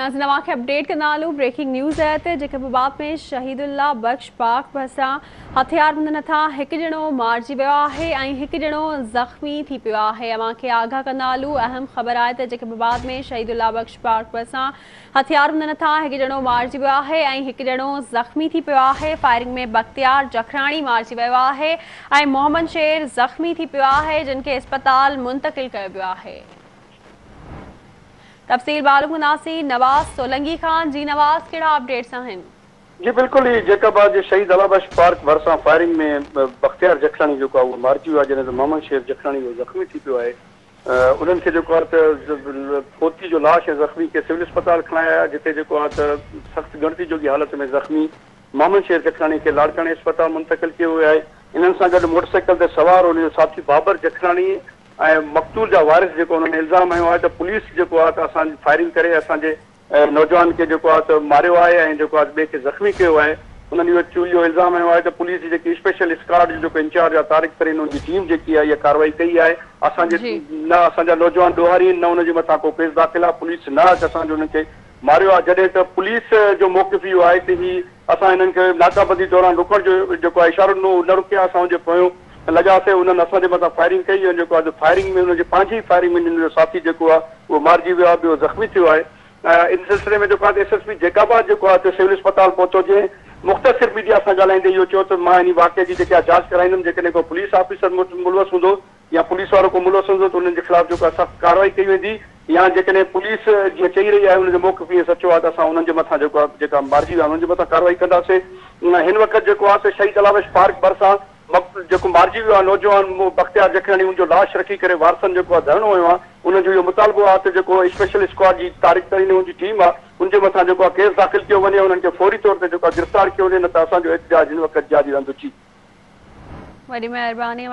update कंदा हलूं breaking news आहे त जेके बाबा में शहीदल्लाह बख़्श पार्क बरसां हथियार बंद नथा हिकु ॼणो मारिजी वियो आहे ऐं हिकु जणो ज़ख़्मी थी पियो आहे आगाह कंदा हलूं अहम ख़बर आहे त जेके बि बाद में शहीदु बख़्श पार्क भरिसां हथियार हूंद नथा हिकु जणो मारिजी वियो आहे ऐं हिकु जणो ज़ख़्मी थी पियो आहे फायरिंग में बख़्तियार जखराणी मारिजी वियो आहे ऐं मोहम्मद शेर ज़ख़्मी थी पियो आहे जिन खे अस्पताल मुंतिल कयो वियो आहे जेका शहीद में बख़्तियारखराणी आहे मोमन शेर जखराणी जो ज़ख़्मी थी पियो आहे उन्हनि खे जेको आहे त पोती जो लाश ज़ख़्मी खे सिविल अस्पताल खणाया जिते जेको आहे त सख़्तु गणती जोगी हालत में ज़ख़्मी मोहम्मद शेर जखराणी खे लाड़काणे अस्पताल मुंतिल कयो वियो आहे इन्हनि सां गॾु सवार साइकिल साथी बाबर बाबराणी ऐं मक़तूल जहा वारिस जेको इल्ज़ाम आयो आहे पुलिस जो आहे फायरिंग करे असांजे नौजवान खे जेको आहे त मारियो आहे ऐं जेको आहे ॿिए खे ज़ख़्मी कयो आहे उन्हनि इल्ज़ाम आयो आहे त पुलिस जी स्पेशल स्क्वाड जो इंचार्ज आ तारिक फरीन उनकी टीम जेकी है यह कार्रवाई कई है असांजे ना असांजा नौजवान डोहारी आहिनि न हुनजे मथां को केस दाख़िल है पुलिस न आहे त असांजो हुननि खे मारियो पुलिस जो मौक़िफ़ यो है कि हीउ असां नाकाबंदी दौरान रुकण जो जेको इशारो न रुकिया असां हुनजे पोयों लॻासीं उन्हनि असांजे मथां फायरिंग कई ऐं जो आहे फायरिंग में हुनजे पंहिंजी फायरिंग में हुनजो साथी जो आहे उहो मारिजी ज़ख़्मी थो है इन सिलसिले में जो एस एस पी जेकाबाद जेको आहे सिविल अस्पताल पहुतो जंहिं मुख़्तसिर मीडिया से ाले इहो चयो त मां इन वाक़े जी जेके आहे जांच कराईंदुमि जेकॾहिं पुलिस ऑफिसर मुलवस हूंदो या पुलिस वो को मुलवस हूंदो त हुननि जे ख़िलाफ़ु जेको आहे कई वेंदी या जेकॾहिं पुलिस जीअं चई रही है हुनजो मौक़ु ईअं सचो है तो असां हुननि जे मथां जेको आहे जेका मारिजी विया हुननि जे मथां कारवाई शहीद अलावेश पार्क भरिसां जेको मारिजी वियो आहे नौजवान बख़्तियार जखियाणी हुनजो लाश रखी करे वारसन जेको आहे धरणो वियो आहे उनजो इहो मुतालबो आहे त जेको स्पेशल स्क्वाड जी तारीख़ तरीन हुनजी टीम आहे हुनजे मथां जेको आहे केस दाख़िल कयो वञे हुननि खे फौरी तौर ते जेको आहे गिरफ़्तार कयो वञे न त असांजो एतिजाज हिन वक़्तु जारी रहंदो जी वॾी महिरबानी